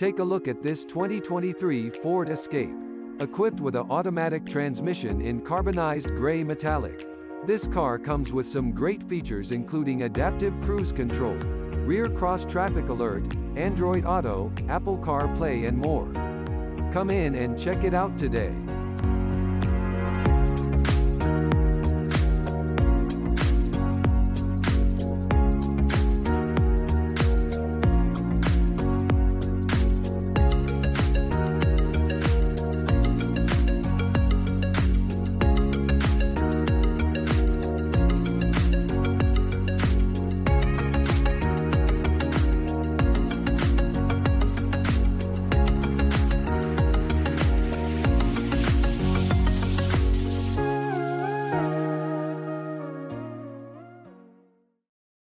Take a look at this 2023 Ford Escape. Equipped with an automatic transmission in carbonized gray metallic. This car comes with some great features including adaptive cruise control, rear cross traffic alert, Android Auto, Apple CarPlay and more. Come in and check it out today.